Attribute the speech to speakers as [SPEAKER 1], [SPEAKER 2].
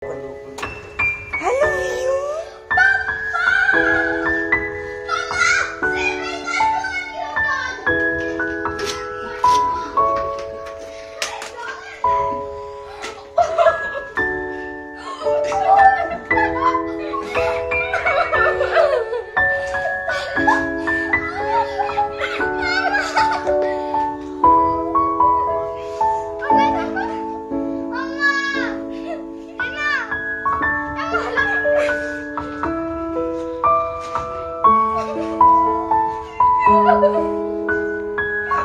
[SPEAKER 1] Hello,